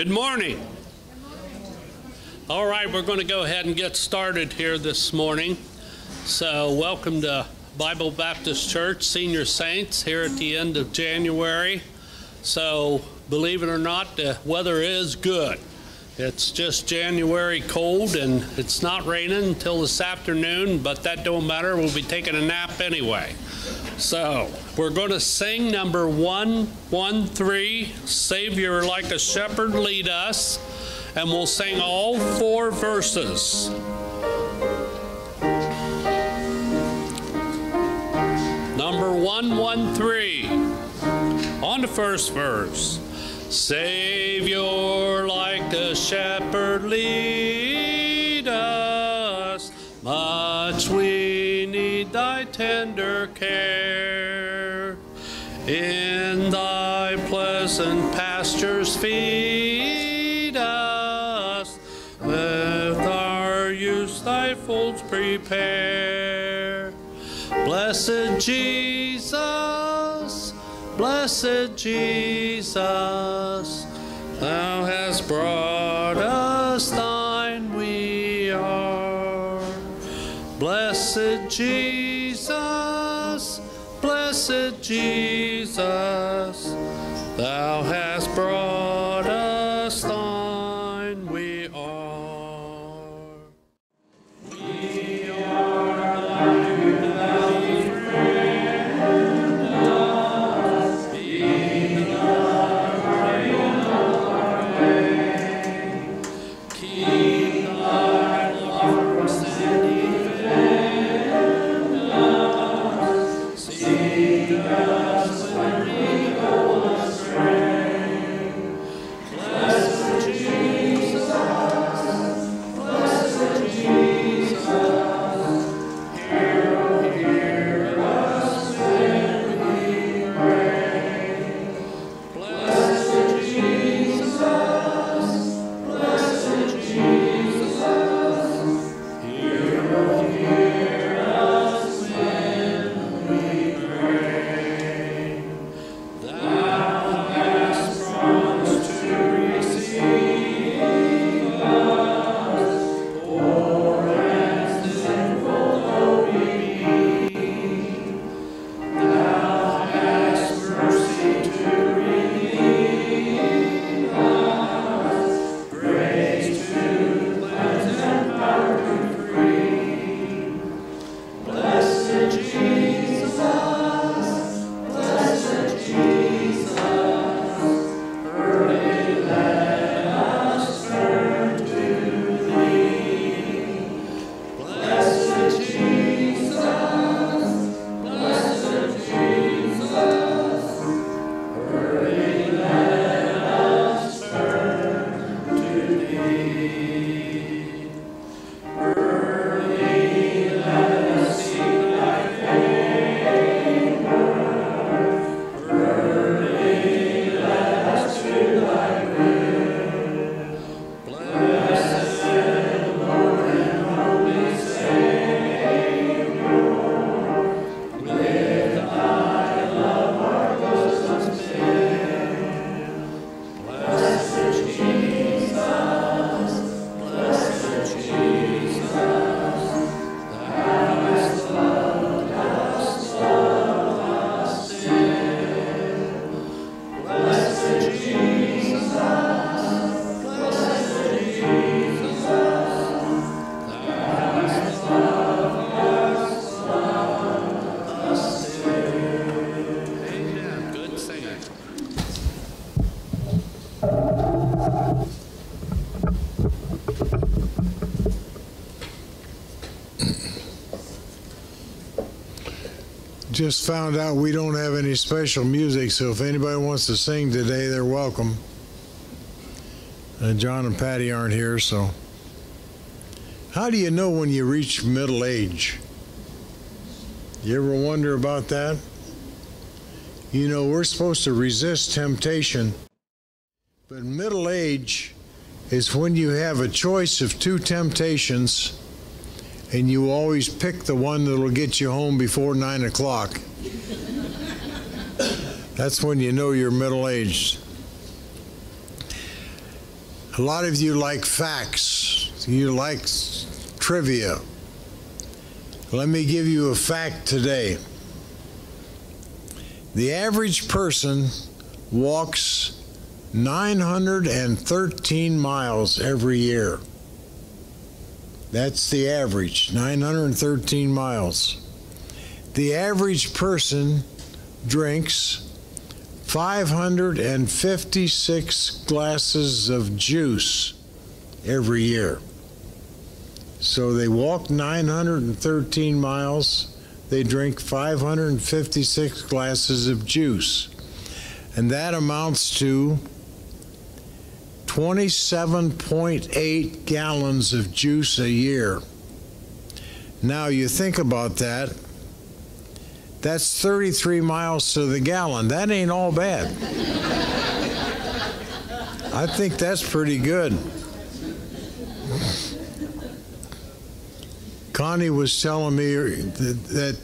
Good morning. All right, we're going to go ahead and get started here this morning. So, welcome to Bible Baptist Church Senior Saints here at the end of January. So, believe it or not, the weather is good. It's just January cold and it's not raining until this afternoon, but that don't matter. We'll be taking a nap anyway. So, we're going to sing number 113, Savior like a shepherd lead us, and we'll sing all four verses. Number 113, on the first verse. Savior like a shepherd lead us, much we tender care. In thy pleasant pastures feed us, with our use thy folds prepare. Blessed Jesus, blessed Jesus, thou hast brought us thine we are. Blessed Jesus, blessed Jesus, thou hast Just found out we don't have any special music, so if anybody wants to sing today, they're welcome. Uh, John and Patty aren't here, so. How do you know when you reach middle age? You ever wonder about that? You know, we're supposed to resist temptation, but middle age is when you have a choice of two temptations and you always pick the one that'll get you home before nine o'clock. That's when you know you're middle aged. A lot of you like facts, you like trivia. Let me give you a fact today. The average person walks 913 miles every year. That's the average, 913 miles. The average person drinks 556 glasses of juice every year. So they walk 913 miles, they drink 556 glasses of juice. And that amounts to 27.8 gallons of juice a year. Now you think about that. That's 33 miles to the gallon. That ain't all bad. I think that's pretty good. Connie was telling me that, that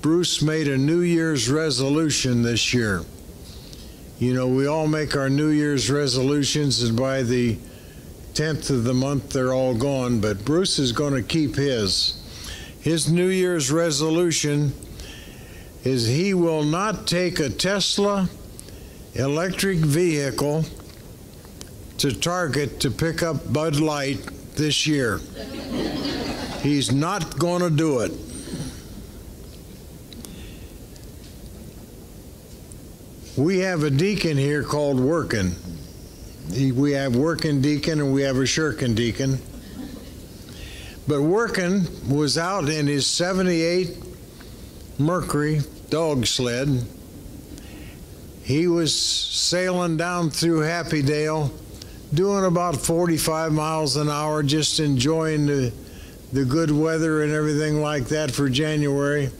Bruce made a New Year's resolution this year. You know, we all make our New Year's resolutions, and by the 10th of the month, they're all gone. But Bruce is going to keep his. His New Year's resolution is he will not take a Tesla electric vehicle to Target to pick up Bud Light this year. He's not going to do it. We have a deacon here called Working. We have working deacon and we have a shirking deacon. But Working was out in his 78 Mercury dog sled. He was sailing down through Happy Dale, doing about 45 miles an hour, just enjoying the the good weather and everything like that for January.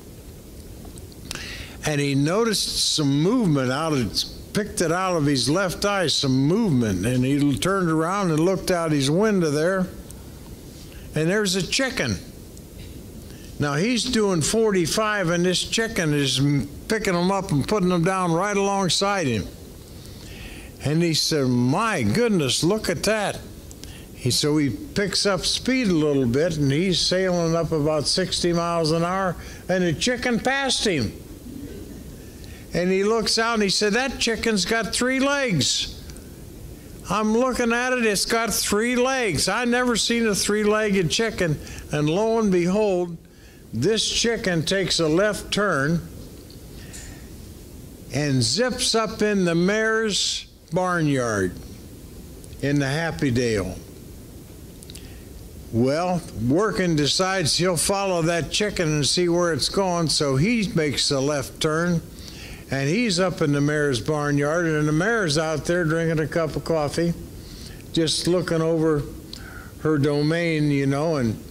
And he noticed some movement out of, picked it out of his left eye, some movement. And he turned around and looked out his window there, and there's a chicken. Now he's doing 45, and this chicken is picking them up and putting them down right alongside him. And he said, My goodness, look at that. He, so he picks up speed a little bit and he's sailing up about 60 miles an hour and the chicken passed him. And he looks out and he said, That chicken's got three legs. I'm looking at it, it's got three legs. I never seen a three legged chicken. And lo and behold, this chicken takes a left turn and zips up in the mayor's barnyard in the Happy Dale. Well, Working decides he'll follow that chicken and see where it's going, so he makes a left turn and he's up in the mayor's barnyard, and the mayor's out there drinking a cup of coffee, just looking over her domain, you know, and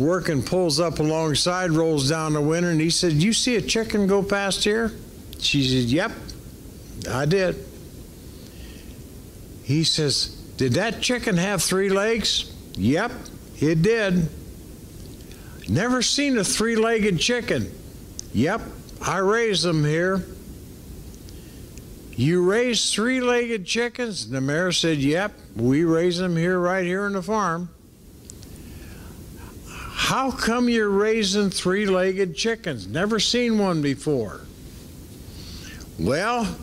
Working pulls up alongside, rolls down the window, and he said, You see a chicken go past here? She said, Yep, I did. He says, Did that chicken have three legs? Yep, it did. Never seen a three legged chicken. Yep, I raised them here. You raise three legged chickens? And the mayor said, Yep, we raise them here, right here in the farm. How come you're raising three legged chickens? Never seen one before. Well,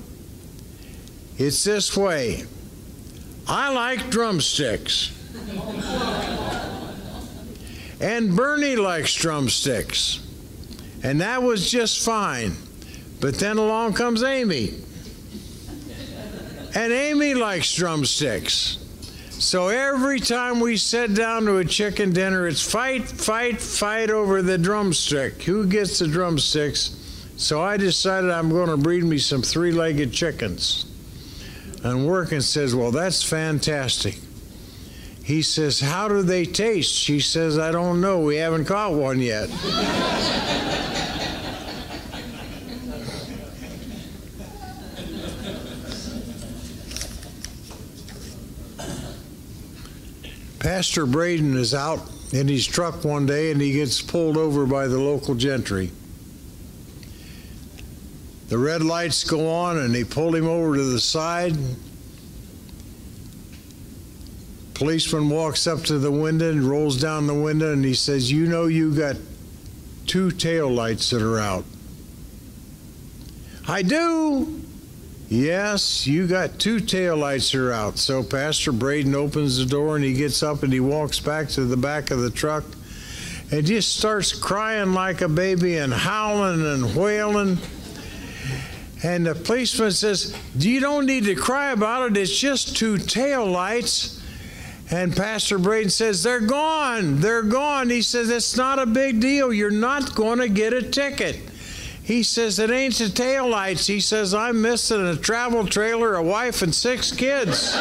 it's this way I like drumsticks. And Bernie likes drumsticks. And that was just fine. But then along comes Amy. And Amy likes drumsticks. So every time we sit down to a chicken dinner, it's fight, fight, fight over the drumstick. Who gets the drumsticks? So I decided I'm going to breed me some three legged chickens. And Working says, Well, that's fantastic. He says, How do they taste? She says, I don't know. We haven't caught one yet. Pastor Braden is out in his truck one day and he gets pulled over by the local gentry. The red lights go on and they pull him over to the side policeman walks up to the window and rolls down the window and he says, You know, you got two tail lights that are out. I do. Yes, you got two tail lights are out. So Pastor Braden opens the door and he gets up and he walks back to the back of the truck and just starts crying like a baby and howling and wailing. And the policeman says, You don't need to cry about it. It's just two tail lights. And Pastor Braden says, They're gone. They're gone. He says, It's not a big deal. You're not going to get a ticket. He says, It ain't the tail lights. He says, I'm missing a travel trailer, a wife, and six kids.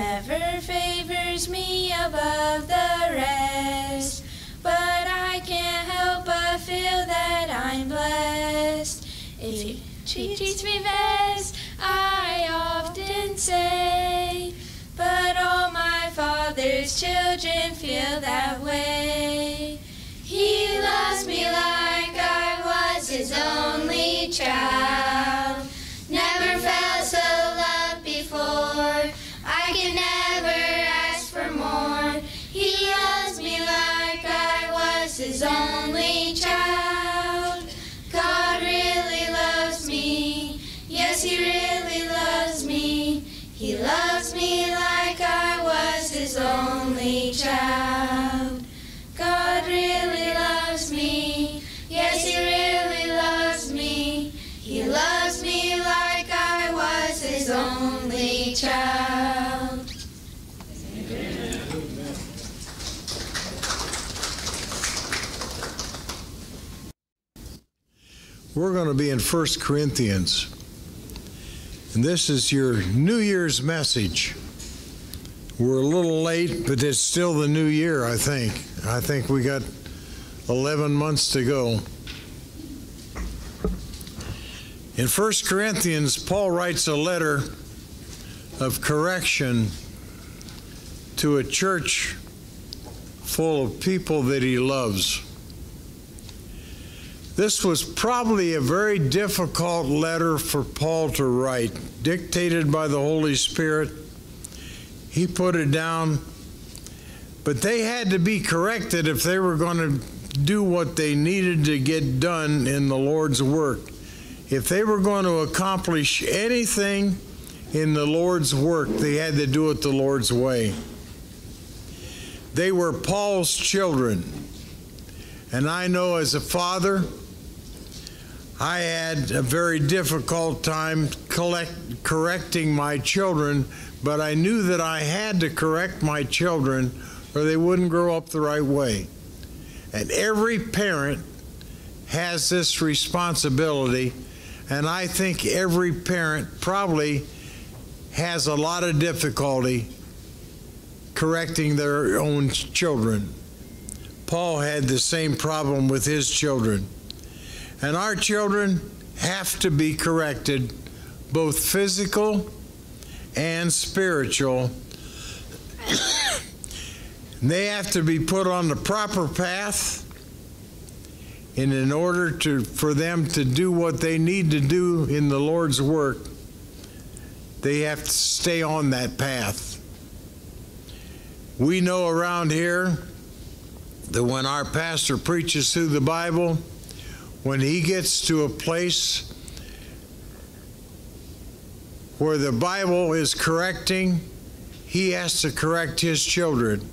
Never favors me above the rest, but I can't help but feel that I'm blessed. If he treats me best, I often say, but all my father's children feel that way. He loves me like I was his only child. We're going to be in 1 Corinthians. And this is your New Year's message. We're a little late, but it's still the new year, I think. I think we got 11 months to go. In 1 Corinthians, Paul writes a letter of correction to a church full of people that he loves. This was probably a very difficult letter for Paul to write, dictated by the Holy Spirit. He put it down, but they had to be corrected if they were going to do what they needed to get done in the Lord's work. If they were going to accomplish anything in the Lord's work, they had to do it the Lord's way. They were Paul's children. And I know as a father, I had a very difficult time collect, correcting my children, but I knew that I had to correct my children or they wouldn't grow up the right way. And every parent has this responsibility, and I think every parent probably has a lot of difficulty correcting their own children. Paul had the same problem with his children. And our children have to be corrected, both physical and spiritual. they have to be put on the proper path. And in order to, for them to do what they need to do in the Lord's work, they have to stay on that path. We know around here that when our pastor preaches through the Bible, when he gets to a place where the Bible is correcting, he has to correct his children.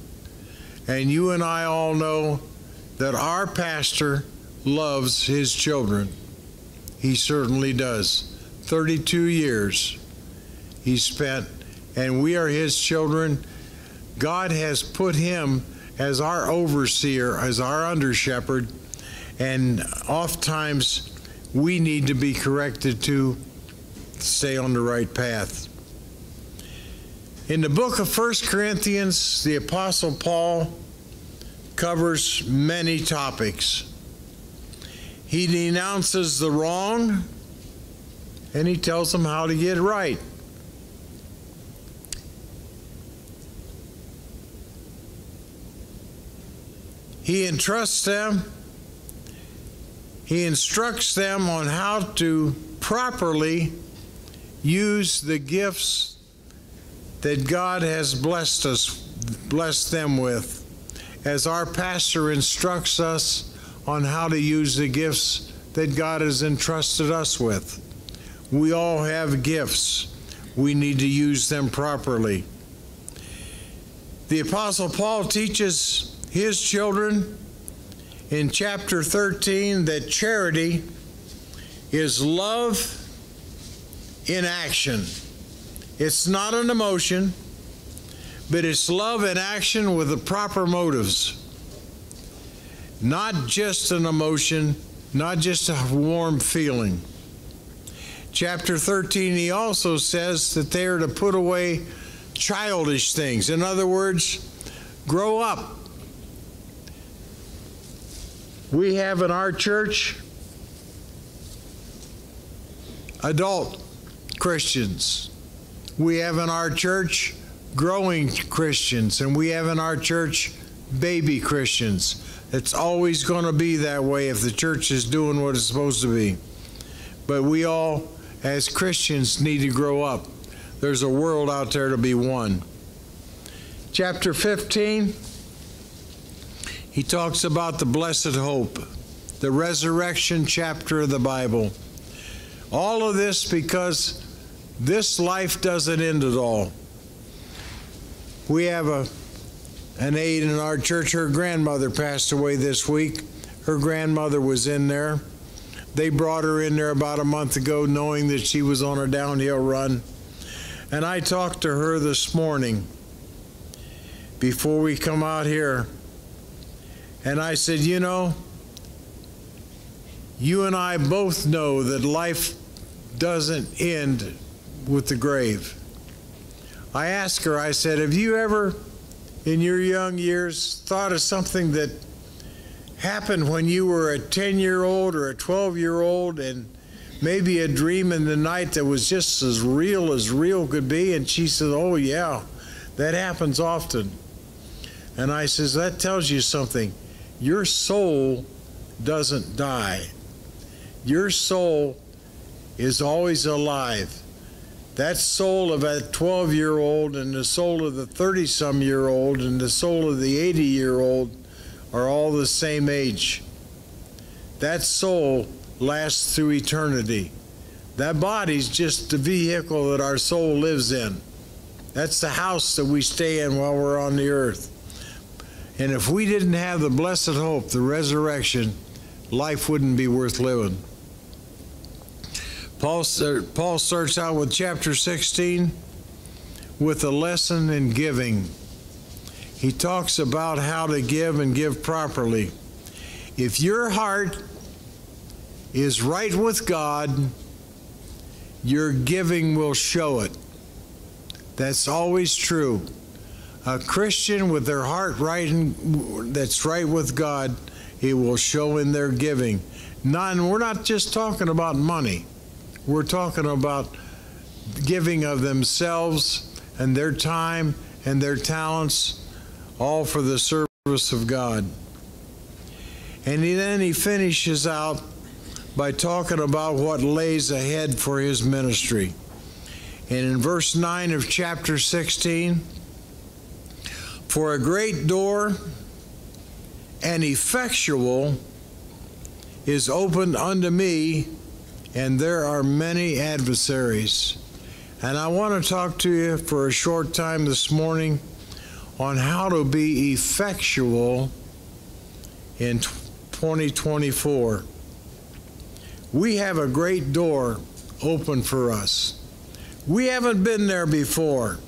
And you and I all know that our pastor loves his children. He certainly does. 32 years he spent, and we are his children. God has put him as our overseer, as our under shepherd, and oftentimes we need to be corrected to stay on the right path. In the book of First Corinthians, the Apostle Paul covers many topics. He denounces the wrong and he tells them how to get right. He entrusts them, he instructs them on how to properly use the gifts that God has blessed us, blessed them with, as our pastor instructs us on how to use the gifts that God has entrusted us with. We all have gifts. We need to use them properly. The Apostle Paul teaches his children in chapter 13 that charity is love in action. It's not an emotion, but it's love in action with the proper motives. Not just an emotion, not just a warm feeling. Chapter 13, he also says that they are to put away childish things. In other words, grow up. We have in our church adult Christians. We have in our church growing Christians, and we have in our church baby Christians. It's always going to be that way if the church is doing what it's supposed to be. But we all, as Christians, need to grow up. There's a world out there to be won. Chapter 15 he talks about the blessed hope, the resurrection chapter of the Bible. All of this because this life doesn't end at all. We have a an aide in our church. Her grandmother passed away this week. Her grandmother was in there. They brought her in there about a month ago, knowing that she was on a downhill run. And I talked to her this morning before we come out here. And I said, You know, you and I both know that life doesn't end with the grave. I asked her, I said, Have you ever, in your young years, thought of something that happened when you were a 10 year old or a 12 year old and maybe a dream in the night that was just as real as real could be? And she said, Oh, yeah, that happens often. And I says, That tells you something your soul doesn't die. Your soul is always alive. That soul of a 12 year old and the soul of the 30 some year old and the soul of the 80 year old are all the same age. That soul lasts through eternity. That body's just the vehicle that our soul lives in. That's the house that we stay in while we're on the earth. And if we didn't have the blessed hope, the resurrection, life wouldn't be worth living. Paul, Paul starts out with chapter 16 with a lesson in giving. He talks about how to give and give properly. If your heart is right with God, your giving will show it. That's always true a Christian with their heart right in, that's right with God, it will show in their giving. Not, we're not just talking about money. We're talking about giving of themselves and their time and their talents, all for the service of God. And he, then he finishes out by talking about what lays ahead for his ministry. And in verse 9 of chapter 16, for a great door and effectual is opened unto me, and there are many adversaries. And I want to talk to you for a short time this morning on how to be effectual in 2024. We have a great door open for us. We haven't been there before,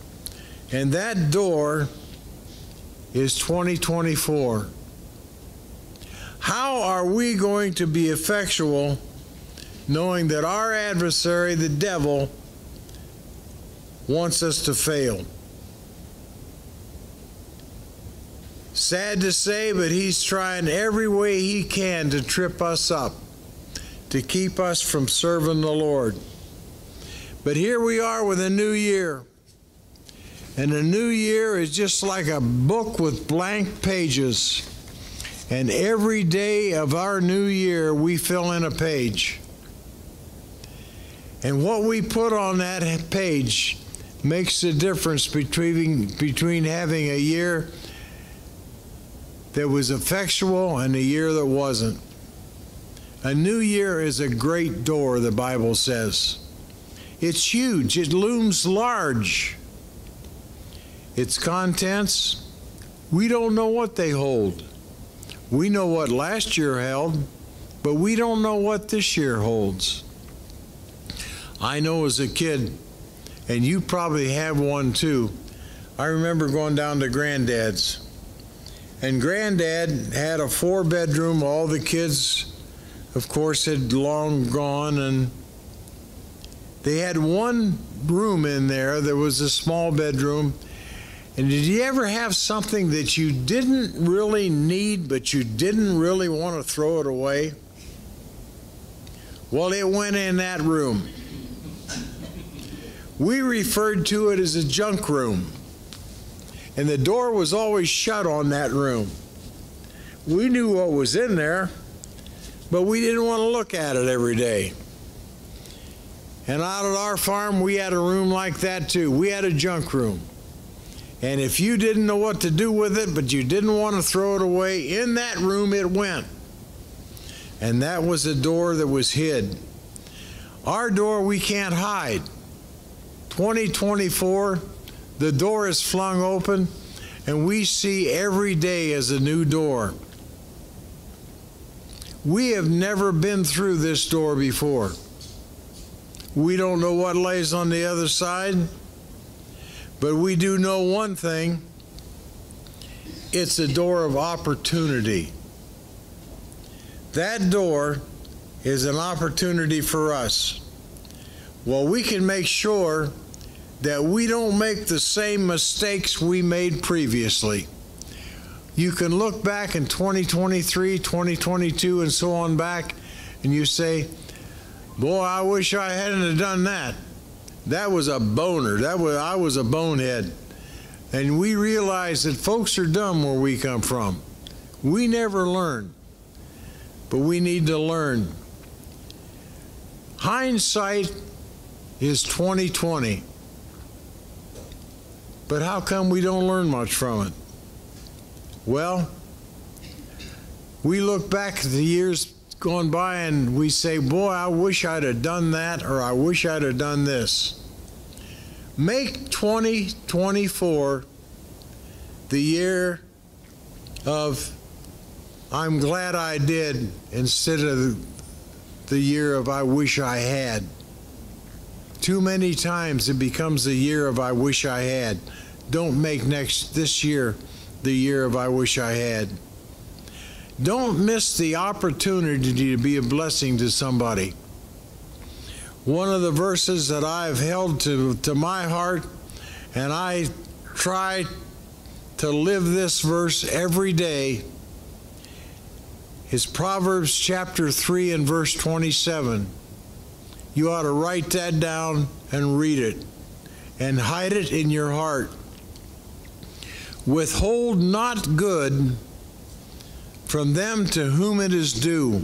and that door is 2024. How are we going to be effectual knowing that our adversary, the devil, wants us to fail? Sad to say, but he's trying every way he can to trip us up, to keep us from serving the Lord. But here we are with a new year. And a new year is just like a book with blank pages. And every day of our new year, we fill in a page. And what we put on that page makes the difference between, between having a year that was effectual and a year that wasn't. A new year is a great door, the Bible says. It's huge, it looms large. Its contents, we don't know what they hold. We know what last year held, but we don't know what this year holds. I know as a kid, and you probably have one too. I remember going down to Granddad's, and Granddad had a four bedroom. All the kids, of course, had long gone, and they had one room in there. There was a small bedroom. And did you ever have something that you didn't really need, but you didn't really want to throw it away? Well, it went in that room. We referred to it as a junk room. And the door was always shut on that room. We knew what was in there, but we didn't want to look at it every day. And out at our farm, we had a room like that too. We had a junk room. And if you didn't know what to do with it, but you didn't want to throw it away, in that room it went. And that was a door that was hid. Our door we can't hide. 2024, the door is flung open, and we see every day as a new door. We have never been through this door before. We don't know what lays on the other side, but we do know one thing it's a door of opportunity. That door is an opportunity for us. Well, we can make sure that we don't make the same mistakes we made previously. You can look back in 2023, 2022, and so on back, and you say, Boy, I wish I hadn't have done that. That was a boner. That was I was a bonehead. And we realize that folks are dumb where we come from. We never learn. But we need to learn. Hindsight is 2020. But how come we don't learn much from it? Well, we look back at the years gone by and we say, Boy, I wish I'd have done that or I wish I'd have done this. Make 2024 the year of I'm glad I did instead of the year of I wish I had. Too many times it becomes the year of I wish I had. Don't make next this year the year of I wish I had. Don't miss the opportunity to be a blessing to somebody. One of the verses that I've held to, to my heart, and I try to live this verse every day, is Proverbs chapter 3 and verse 27. you ought to write that down and read it and hide it in your heart. Withhold not good from them to whom it is due,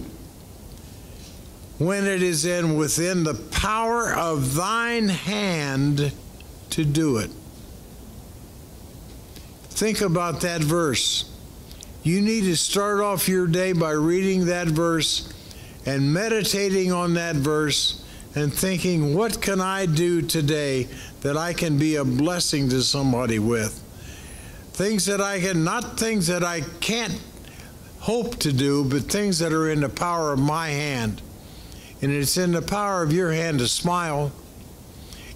when it is in within the power of thine hand to do it. Think about that verse. You need to start off your day by reading that verse and meditating on that verse and thinking, what can I do today that I can be a blessing to somebody with? Things that I can, not things that I can't hope to do, but things that are in the power of my hand. And it's in the power of your hand to smile.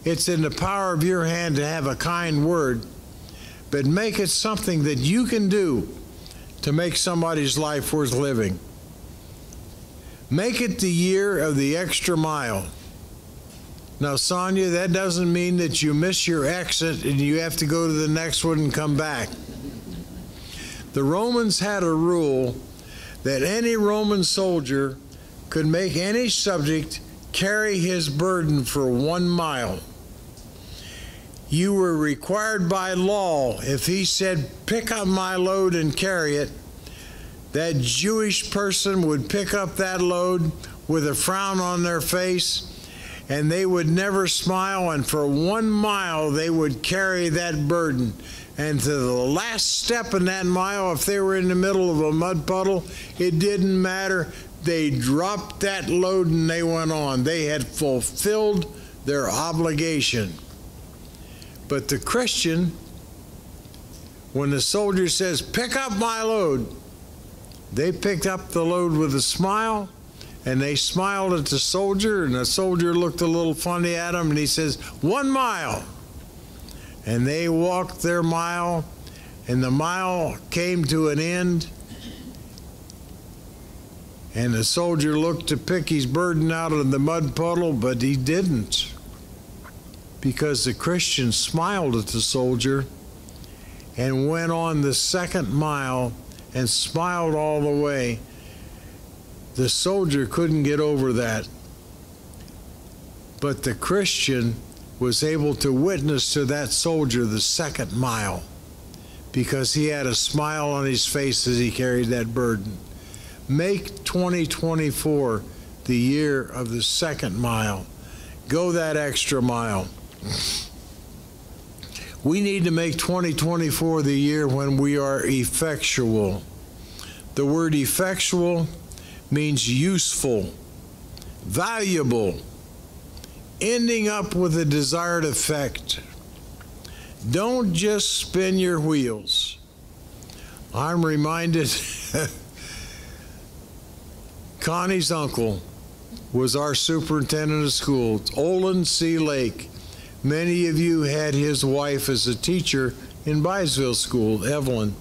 It's in the power of your hand to have a kind word. But make it something that you can do to make somebody's life worth living. Make it the year of the extra mile. Now, Sonia, that doesn't mean that you miss your exit and you have to go to the next one and come back. The Romans had a rule that any Roman soldier could make any subject carry his burden for one mile. You were required by law, if he said, Pick up my load and carry it, that Jewish person would pick up that load with a frown on their face and they would never smile, and for one mile they would carry that burden. And to the last step in that mile, if they were in the middle of a mud puddle, it didn't matter. They dropped that load and they went on. They had fulfilled their obligation. But the Christian, when the soldier says, Pick up my load, they picked up the load with a smile and they smiled at the soldier, and the soldier looked a little funny at him, and he says, One mile. And they walked their mile, and the mile came to an end. And the soldier looked to pick his burden out of the mud puddle, but he didn't. Because the Christian smiled at the soldier and went on the second mile and smiled all the way the soldier couldn't get over that. But the Christian was able to witness to that soldier the second mile because he had a smile on his face as he carried that burden. Make 2024 the year of the second mile. Go that extra mile. We need to make 2024 the year when we are effectual. The word effectual means useful, valuable, ending up with the desired effect. Don't just spin your wheels. I'm reminded Connie's uncle was our superintendent of schools, Olin C. Lake. Many of you had his wife as a teacher in Byesville School, Evelyn.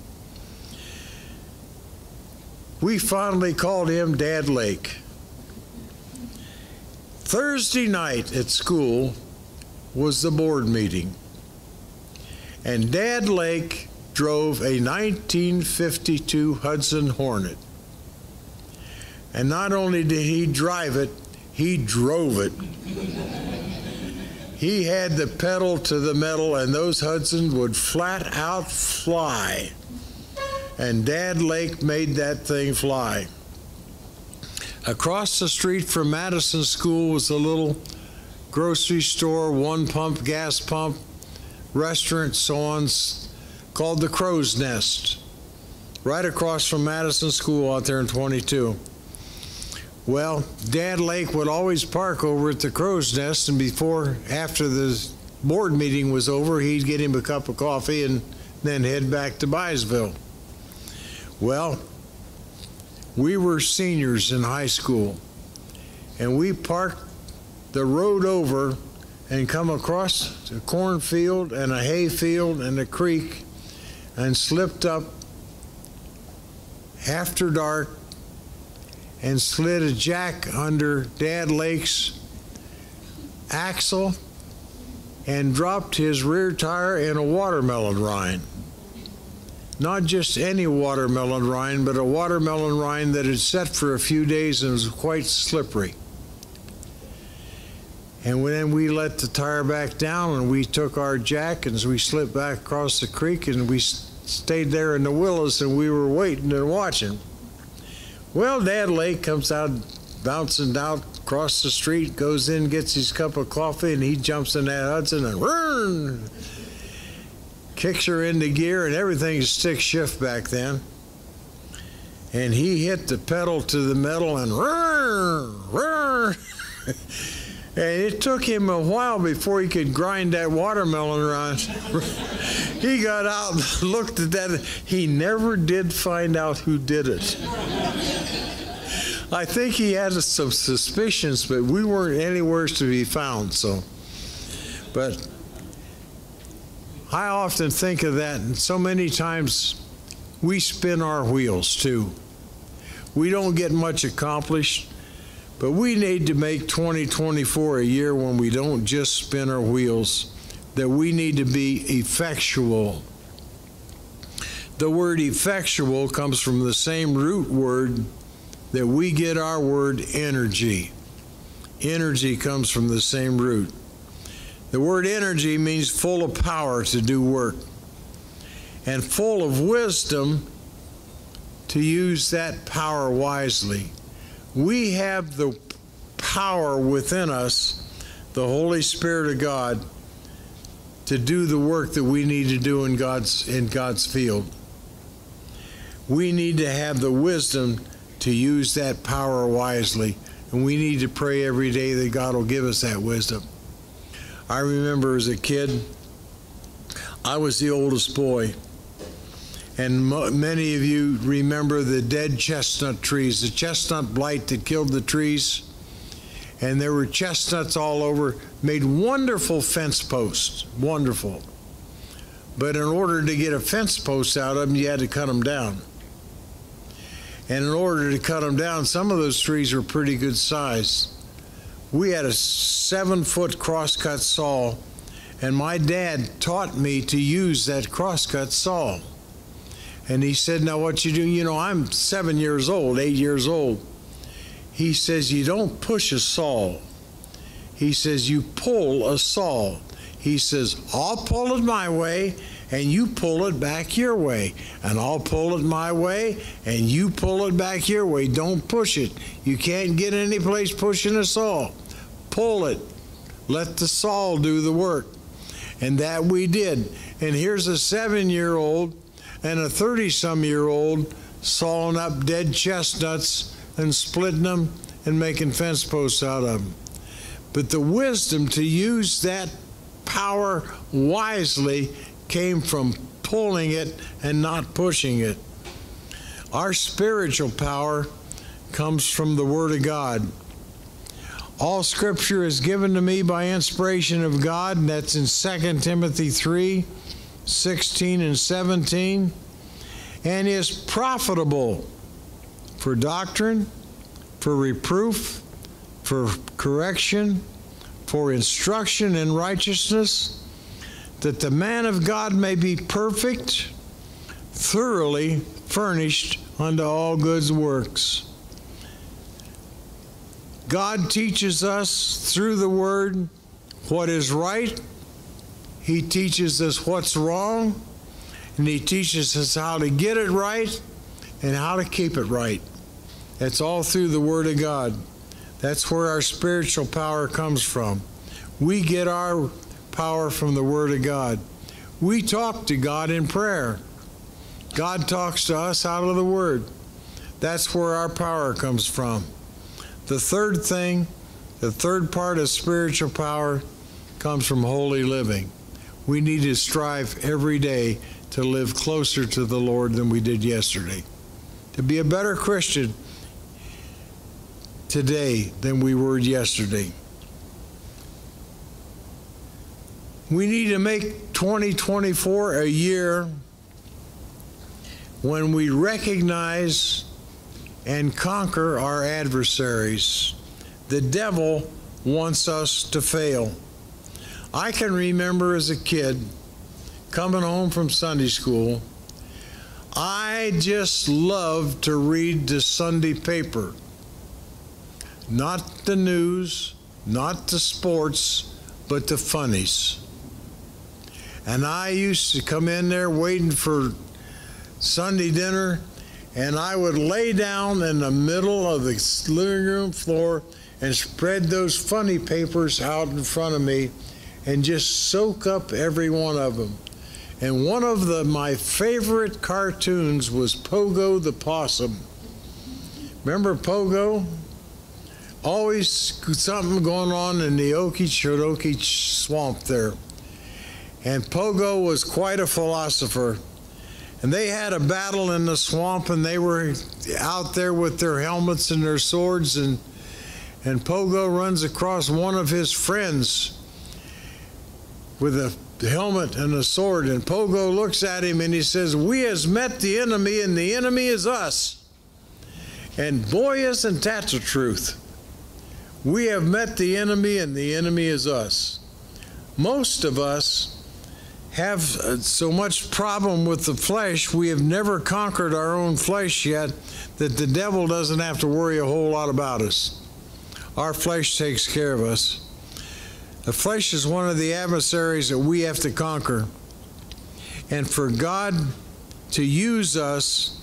We fondly called him Dad Lake. Thursday night at school was the board meeting, and Dad Lake drove a 1952 Hudson Hornet. And not only did he drive it, he drove it. he had the pedal to the metal, and those Hudsons would flat out fly and Dad Lake made that thing fly. Across the street from Madison School was a little grocery store, one pump, gas pump, restaurant, so on, called the Crow's Nest, right across from Madison School out there in 22. Well, Dad Lake would always park over at the Crow's Nest, and before, after the board meeting was over, he'd get him a cup of coffee and then head back to Byesville. Well, we were seniors in high school, and we parked the road over and come across a cornfield and a hayfield and a creek and slipped up after dark and slid a jack under Dad Lake's axle and dropped his rear tire in a watermelon rind not just any watermelon rind, but a watermelon rind that had set for a few days and was quite slippery. And then we let the tire back down and we took our jack and we slipped back across the creek and we stayed there in the willows and we were waiting and watching. Well, Dad Lake comes out, bouncing out across the street, goes in, gets his cup of coffee, and he jumps in that Hudson and run, kicks her into gear, and everything's stick shift back then. And he hit the pedal to the metal and run. And it took him a while before he could grind that watermelon around. he got out and looked at that. He never did find out who did it. I think he had some suspicions, but we weren't anywhere to be found. So, but I often think of that, and so many times we spin our wheels too. We don't get much accomplished but we need to make 2024 a year when we don't just spin our wheels, that we need to be effectual. The word effectual comes from the same root word that we get our word energy. Energy comes from the same root. The word energy means full of power to do work and full of wisdom to use that power wisely we have the power within us, the Holy Spirit of God, to do the work that we need to do in God's in God's field. We need to have the wisdom to use that power wisely, and we need to pray every day that God will give us that wisdom. I remember as a kid, I was the oldest boy and many of you remember the dead chestnut trees, the chestnut blight that killed the trees. And there were chestnuts all over, made wonderful fence posts, wonderful. But in order to get a fence post out of them, you had to cut them down. And in order to cut them down, some of those trees were pretty good size. We had a seven foot crosscut saw, and my dad taught me to use that crosscut saw. And he said, Now, what you do, you know, I'm seven years old, eight years old. He says, You don't push a saw. He says, You pull a saw. He says, I'll pull it my way, and you pull it back your way. And I'll pull it my way, and you pull it back your way. Don't push it. You can't get any place pushing a saw. Pull it. Let the saw do the work. And that we did. And here's a seven year old and a 30 some year old sawing up dead chestnuts and splitting them and making fence posts out of them. But the wisdom to use that power wisely came from pulling it and not pushing it. Our spiritual power comes from the Word of God. All scripture is given to me by inspiration of God, and that's in 2 Timothy 3 16 and 17, and is profitable for doctrine, for reproof, for correction, for instruction in righteousness, that the man of God may be perfect, thoroughly furnished unto all good works. God teaches us through the Word what is right he teaches us what's wrong, and He teaches us how to get it right and how to keep it right. That's all through the Word of God. That's where our spiritual power comes from. We get our power from the Word of God. We talk to God in prayer. God talks to us out of the Word. That's where our power comes from. The third thing, the third part of spiritual power, comes from holy living we need to strive every day to live closer to the Lord than we did yesterday. To be a better Christian today than we were yesterday. We need to make 2024 a year when we recognize and conquer our adversaries. The devil wants us to fail. I can remember as a kid coming home from Sunday school, I just loved to read the Sunday paper. Not the news, not the sports, but the funnies. And I used to come in there waiting for Sunday dinner, and I would lay down in the middle of the living room floor and spread those funny papers out in front of me and just soak up every one of them. And one of the, my favorite cartoons was Pogo the Possum. Remember Pogo? Always something going on in the Okeechobee swamp there. And Pogo was quite a philosopher. And they had a battle in the swamp, and they were out there with their helmets and their swords. And, and Pogo runs across one of his friends with a helmet and a sword. And Pogo looks at him and he says, We has met the enemy, and the enemy is us. And boy, isn't that the truth. We have met the enemy, and the enemy is us. Most of us have uh, so much problem with the flesh, we have never conquered our own flesh yet, that the devil doesn't have to worry a whole lot about us. Our flesh takes care of us. The flesh is one of the adversaries that we have to conquer. And for God to use us,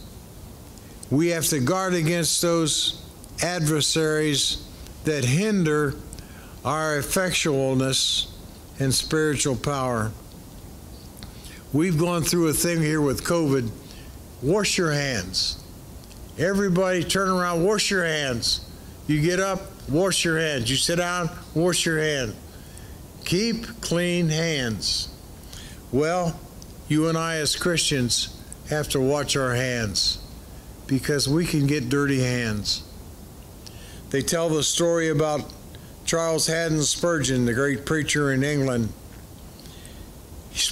we have to guard against those adversaries that hinder our effectualness and spiritual power. We've gone through a thing here with COVID. Wash your hands. Everybody turn around, wash your hands. You get up, wash your hands. You sit down, wash your hand. Keep clean hands. Well, you and I as Christians have to watch our hands because we can get dirty hands. They tell the story about Charles Haddon Spurgeon, the great preacher in England.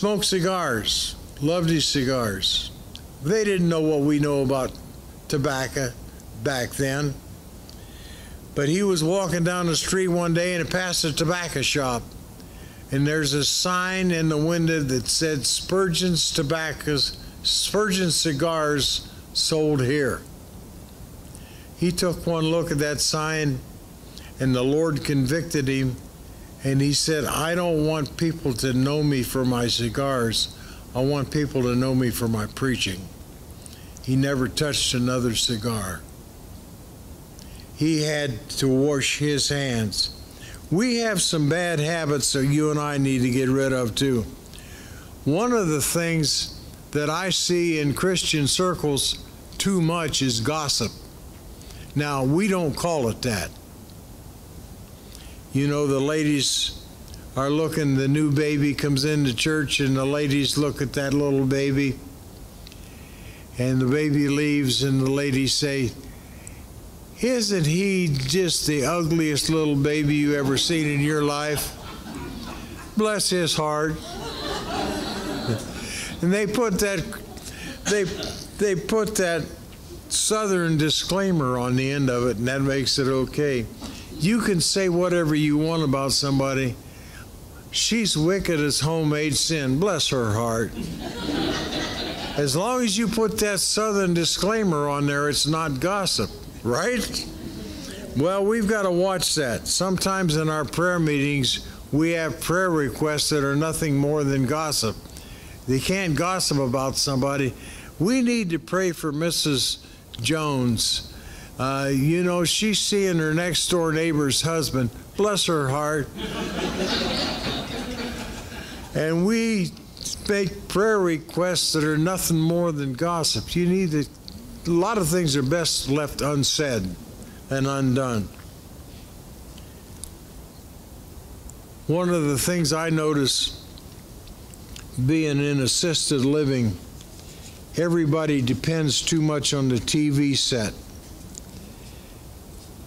Smoked cigars, loved his cigars. They didn't know what we know about tobacco back then. But he was walking down the street one day and passed a tobacco shop. And there's a sign in the window that said Spurgeon's Tobaccos, Spurgeon Cigars sold here. He took one look at that sign and the Lord convicted him and he said, I don't want people to know me for my cigars. I want people to know me for my preaching. He never touched another cigar. He had to wash his hands. We have some bad habits that you and I need to get rid of too. One of the things that I see in Christian circles too much is gossip. Now, we don't call it that. You know, the ladies are looking, the new baby comes into church, and the ladies look at that little baby, and the baby leaves, and the ladies say, Isn't he just the ugliest little baby you ever seen in your life? Bless his heart. and they put that, they, they put that southern disclaimer on the end of it, and that makes it okay. You can say whatever you want about somebody. She's wicked as homemade sin. Bless her heart. As long as you put that southern disclaimer on there, it's not gossip, right? Well, we've got to watch that. Sometimes in our prayer meetings, we have prayer requests that are nothing more than gossip. They can't gossip about somebody. We need to pray for Mrs. Jones uh, you know, she's seeing her next door neighbor's husband. Bless her heart. and we make prayer requests that are nothing more than gossip. You need to, a lot of things are best left unsaid and undone. One of the things I notice being in assisted living, everybody depends too much on the TV set.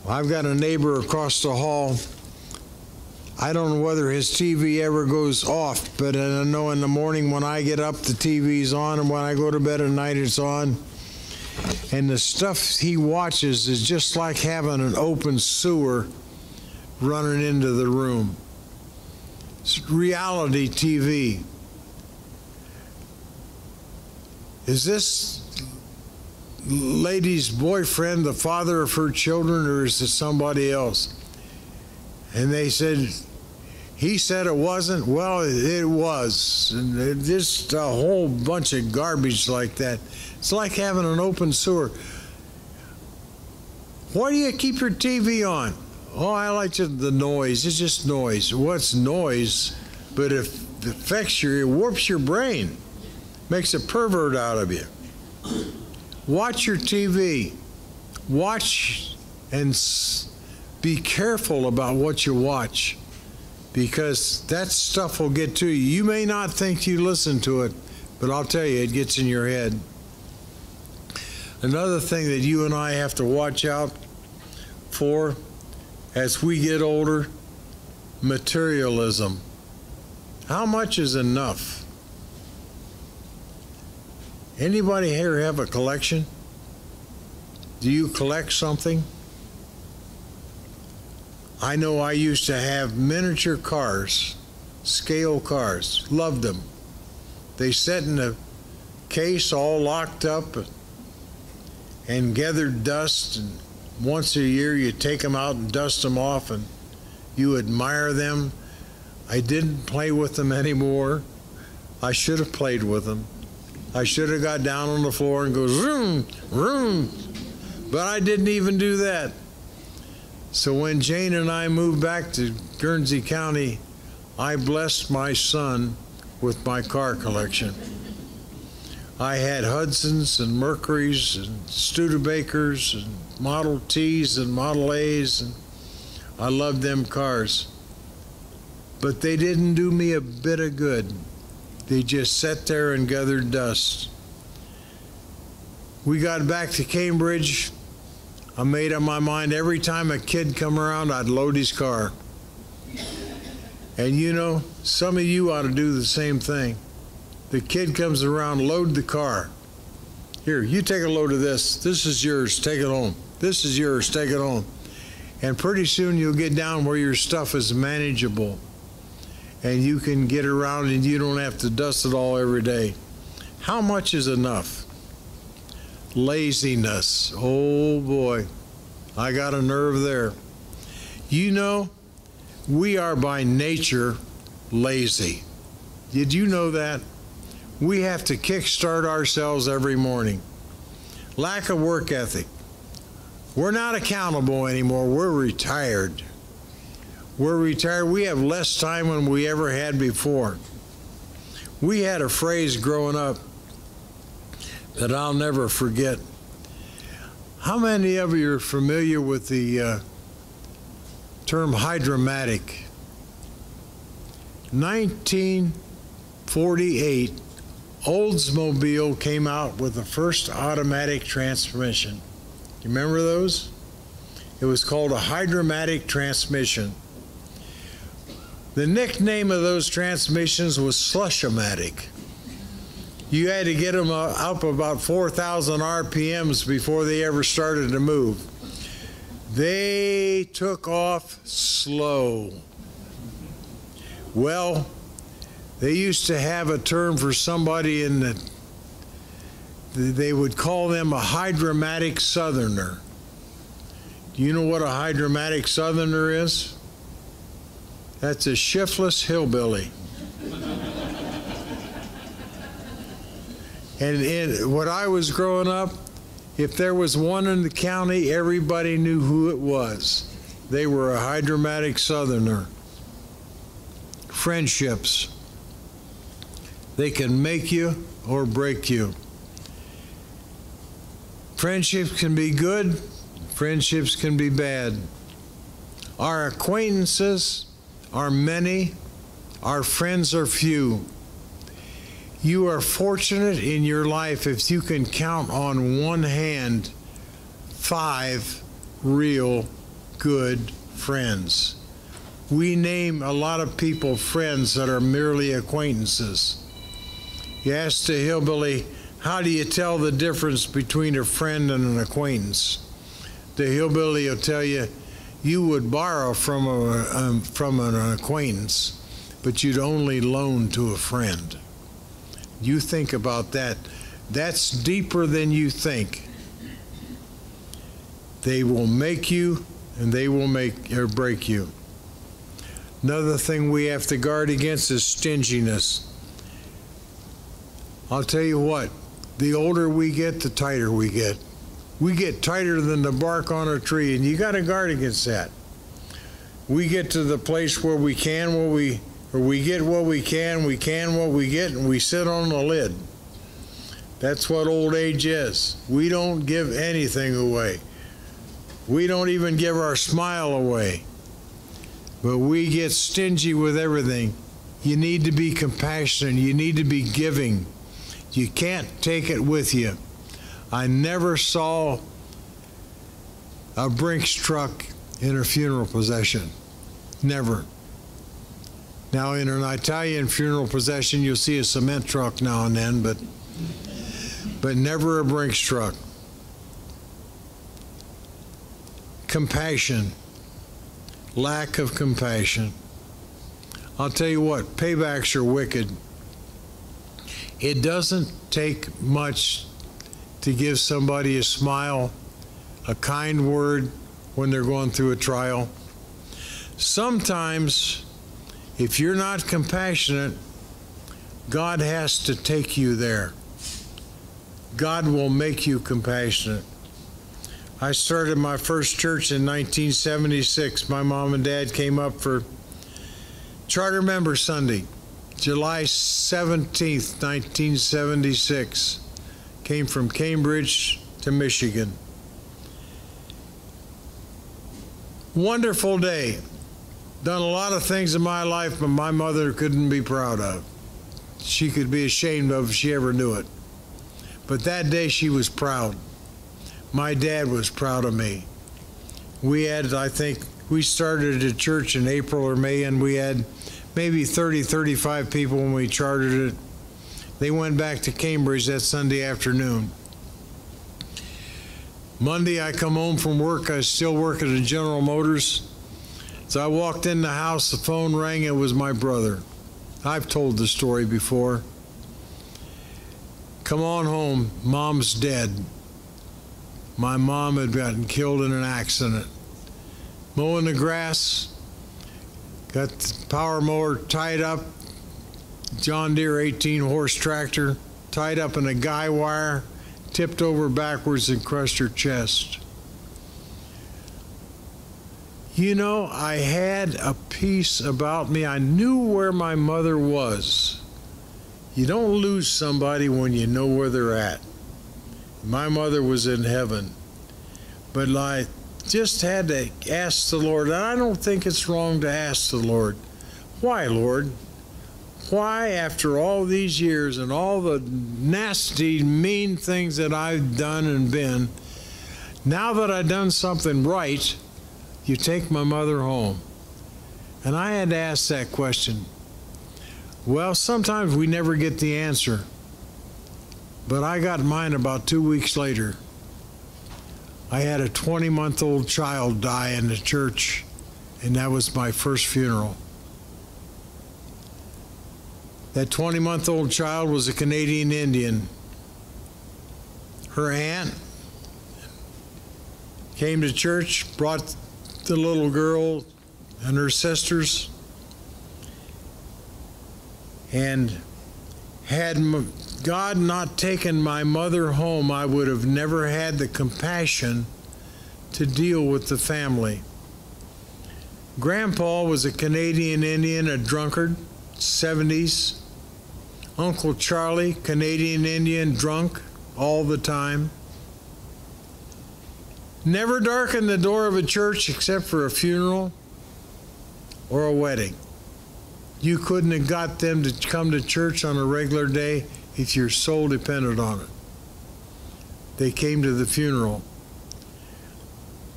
I've got a neighbor across the hall. I don't know whether his TV ever goes off, but I know in the morning when I get up, the TV's on, and when I go to bed at night, it's on. And the stuff he watches is just like having an open sewer running into the room. It's reality TV. Is this lady's boyfriend the father of her children, or is it somebody else? And they said, he said it wasn't. Well, it was. And just a whole bunch of garbage like that. It's like having an open sewer. Why do you keep your TV on? Oh, I like the noise. It's just noise. What's noise? But if it affects you, it warps your brain, makes a pervert out of you. Watch your TV. Watch and be careful about what you watch because that stuff will get to you. You may not think you listen to it, but I'll tell you, it gets in your head. Another thing that you and I have to watch out for as we get older materialism. How much is enough? Anybody here have a collection? Do you collect something? I know I used to have miniature cars, scale cars, loved them. They sat in a case all locked up and gathered dust. And once a year, you take them out and dust them off, and you admire them. I didn't play with them anymore. I should have played with them. I should have got down on the floor and go zoom, zoom, but I didn't even do that. So when Jane and I moved back to Guernsey County, I blessed my son with my car collection. I had Hudsons and Mercuries and Studebakers and Model Ts and Model As, and I loved them cars. But they didn't do me a bit of good. They just sat there and gathered dust. We got back to Cambridge I made up my mind every time a kid come around, I'd load his car. And you know, some of you ought to do the same thing. The kid comes around, load the car. Here, you take a load of this. This is yours. Take it home. This is yours. Take it home. And pretty soon you'll get down where your stuff is manageable and you can get around and you don't have to dust it all every day. How much is enough? Laziness. Oh boy, I got a nerve there. You know, we are by nature lazy. Did you know that? We have to kickstart ourselves every morning. Lack of work ethic. We're not accountable anymore. We're retired. We're retired. We have less time than we ever had before. We had a phrase growing up that I'll never forget. How many of you are familiar with the uh, term hydromatic? 1948, Oldsmobile came out with the first automatic transmission. You remember those? It was called a hydromatic transmission. The nickname of those transmissions was Slushomatic you had to get them uh, up about 4,000 RPMs before they ever started to move. They took off slow. Well, they used to have a term for somebody in the, they would call them a hydromatic southerner. Do you know what a hydromatic southerner is? That's a shiftless hillbilly. And in, when I was growing up, if there was one in the county, everybody knew who it was. They were a hydromatic southerner. Friendships. They can make you or break you. Friendships can be good, friendships can be bad. Our acquaintances are many, our friends are few. You are fortunate in your life if you can count on one hand five real good friends. We name a lot of people friends that are merely acquaintances. You ask the hillbilly, how do you tell the difference between a friend and an acquaintance? The hillbilly will tell you, you would borrow from, a, um, from an acquaintance, but you'd only loan to a friend. You think about that. That's deeper than you think. They will make you and they will make or break you. Another thing we have to guard against is stinginess. I'll tell you what, the older we get, the tighter we get. We get tighter than the bark on a tree, and you got to guard against that. We get to the place where we can, where we, or we get what we can, we can what we get, and we sit on the lid. That's what old age is. We don't give anything away. We don't even give our smile away. But we get stingy with everything. You need to be compassionate. You need to be giving. You can't take it with you. I never saw a Brinks truck in a funeral procession. Never. Now, in an Italian funeral procession, you'll see a cement truck now and then, but but never a Brinks truck. Compassion, lack of compassion. I'll tell you what, paybacks are wicked. It doesn't take much to give somebody a smile, a kind word when they're going through a trial. Sometimes, if you're not compassionate, God has to take you there. God will make you compassionate. I started my first church in 1976. My mom and dad came up for Charter Member Sunday, July 17th, 1976. Came from Cambridge to Michigan. Wonderful day. Done a lot of things in my life, but my mother couldn't be proud of. She could be ashamed of if she ever knew it. But that day she was proud. My dad was proud of me. We had, I think, we started a church in April or May, and we had maybe 30, 35 people when we chartered it. They went back to Cambridge that Sunday afternoon. Monday, I come home from work. I still work at General Motors. So I walked in the house, the phone rang, it was my brother. I've told the story before. Come on home, mom's dead. My mom had gotten killed in an accident. Mowing the grass, got the power mower tied up, John Deere 18 horse tractor, tied up in a guy wire, tipped over backwards and crushed her chest. You know, I had a peace about me. I knew where my mother was. You don't lose somebody when you know where they're at. My mother was in heaven. But I just had to ask the Lord, and I don't think it's wrong to ask the Lord, why, Lord? Why, after all these years and all the nasty, mean things that I've done and been, now that I've done something right, you take my mother home? And I had to ask that question. Well, sometimes we never get the answer. But I got mine about two weeks later. I had a 20 month old child die in the church, and that was my first funeral. That 20 month old child was a Canadian Indian. Her aunt came to church, brought the little girl and her sisters and had God not taken my mother home, I would have never had the compassion to deal with the family. Grandpa was a Canadian Indian, a drunkard, 70s. Uncle Charlie, Canadian Indian, drunk all the time. Never darkened the door of a church except for a funeral or a wedding. You couldn't have got them to come to church on a regular day if your soul depended on it. They came to the funeral.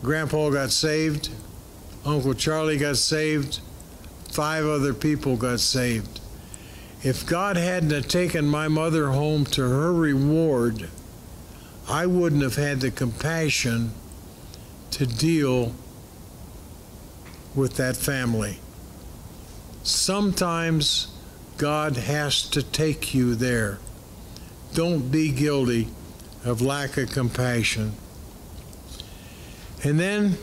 Grandpa got saved. Uncle Charlie got saved. Five other people got saved. If God hadn't taken my mother home to her reward, I wouldn't have had the compassion to deal with that family. Sometimes God has to take you there. Don't be guilty of lack of compassion. And then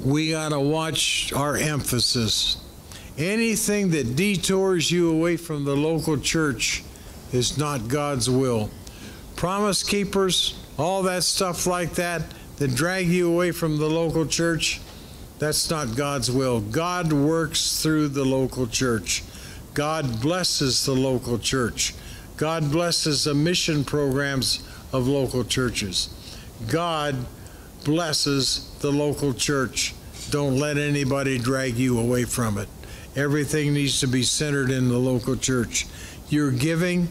we got to watch our emphasis. Anything that detours you away from the local church is not God's will. Promise keepers, all that stuff like that, that drag you away from the local church, that's not God's will. God works through the local church. God blesses the local church. God blesses the mission programs of local churches. God blesses the local church. Don't let anybody drag you away from it. Everything needs to be centered in the local church. Your giving,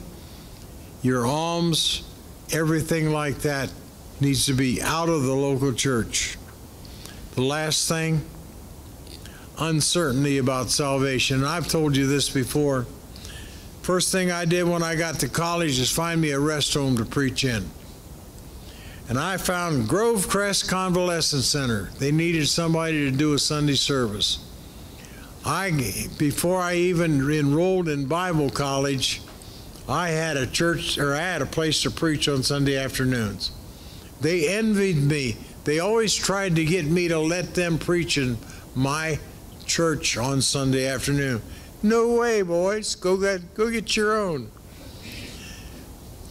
your alms, everything like that needs to be out of the local church. The last thing, uncertainty about salvation. I've told you this before. First thing I did when I got to college is find me a rest home to preach in. And I found Grove Crest Convalescent Center. They needed somebody to do a Sunday service. I before I even enrolled in Bible college, I had a church or I had a place to preach on Sunday afternoons. They envied me. They always tried to get me to let them preach in my church on Sunday afternoon. No way, boys. Go get go get your own.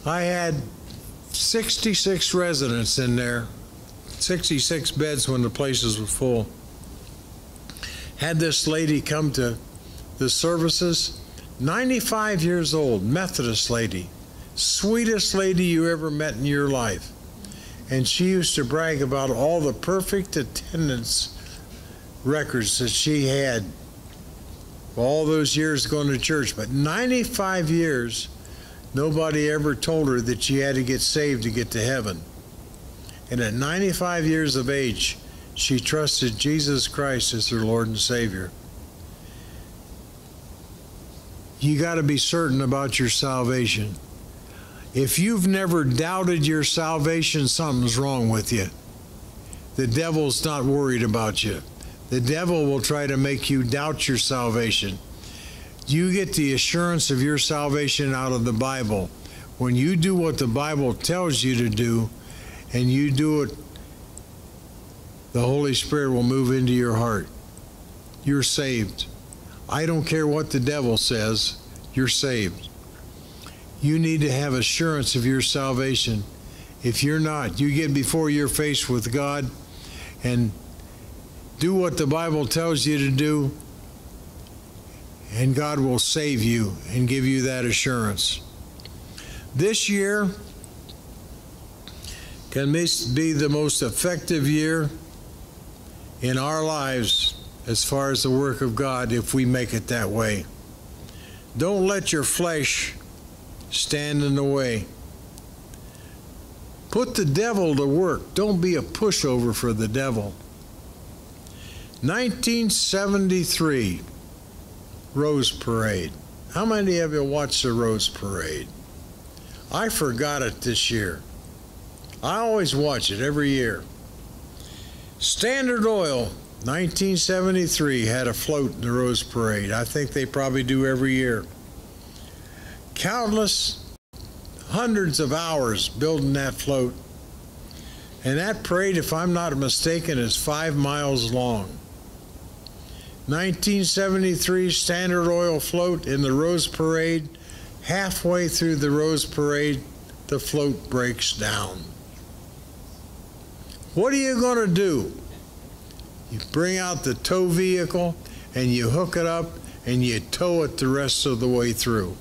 I had 66 residents in there, 66 beds when the places were full. Had this lady come to the services, 95 years old, Methodist lady, sweetest lady you ever met in your life. And she used to brag about all the perfect attendance records that she had all those years going to church. But 95 years, Nobody ever told her that she had to get saved to get to heaven. And at 95 years of age, she trusted Jesus Christ as her Lord and Savior. You got to be certain about your salvation. If you've never doubted your salvation, something's wrong with you. The devil's not worried about you. The devil will try to make you doubt your salvation. You get the assurance of your salvation out of the Bible. When you do what the Bible tells you to do, and you do it, the Holy Spirit will move into your heart. You're saved. I don't care what the devil says, you're saved. You need to have assurance of your salvation. If you're not, you get before your face with God and do what the Bible tells you to do, and God will save you and give you that assurance. This year can be the most effective year in our lives as far as the work of God if we make it that way. Don't let your flesh stand in the way. Put the devil to work. Don't be a pushover for the devil. 1973. Rose Parade. How many of you watched the Rose Parade? I forgot it this year. I always watch it every year. Standard Oil, 1973, had a float in the Rose Parade. I think they probably do every year. Countless, hundreds of hours building that float. And that parade, if I'm not mistaken, is five miles long. 1973 Standard Oil float in the Rose Parade. Halfway through the Rose Parade, the float breaks down. What are you going to do? You bring out the tow vehicle and you hook it up and you tow it the rest of the way through.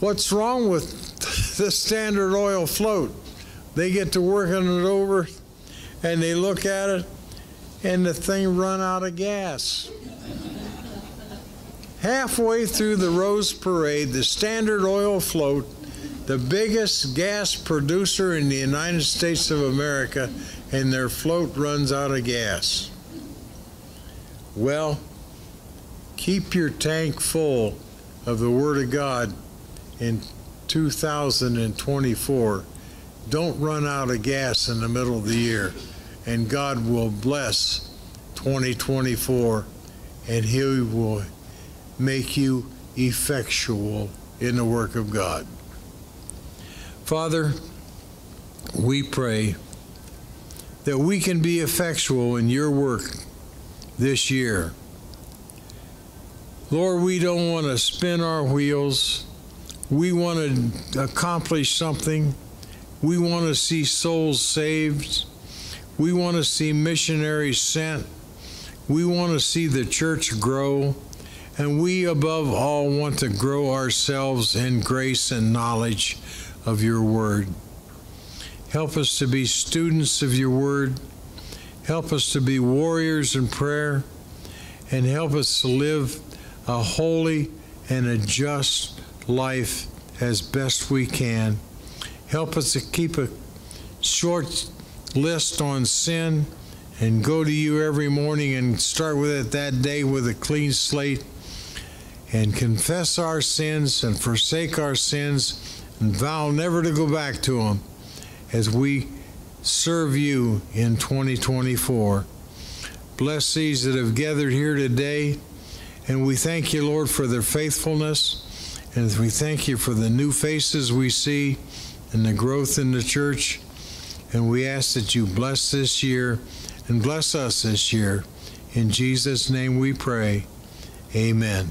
What's wrong with the Standard Oil float? They get to working it over and they look at it and the thing run out of gas. Halfway through the Rose Parade, the Standard Oil float, the biggest gas producer in the United States of America, and their float runs out of gas. Well, keep your tank full of the Word of God in 2024. Don't run out of gas in the middle of the year and God will bless 2024 and He will make you effectual in the work of God. Father, we pray that we can be effectual in your work this year. Lord, we don't want to spin our wheels. We want to accomplish something. We want to see souls saved. We want to see missionaries sent. We want to see the church grow. And we, above all, want to grow ourselves in grace and knowledge of your word. Help us to be students of your word. Help us to be warriors in prayer. And help us to live a holy and a just life as best we can. Help us to keep a short list on sin and go to you every morning and start with it that day with a clean slate and confess our sins and forsake our sins and vow never to go back to them as we serve you in 2024. Bless these that have gathered here today, and we thank you, Lord, for their faithfulness, and we thank you for the new faces we see and the growth in the church. And we ask that you bless this year and bless us this year. In Jesus' name we pray. Amen.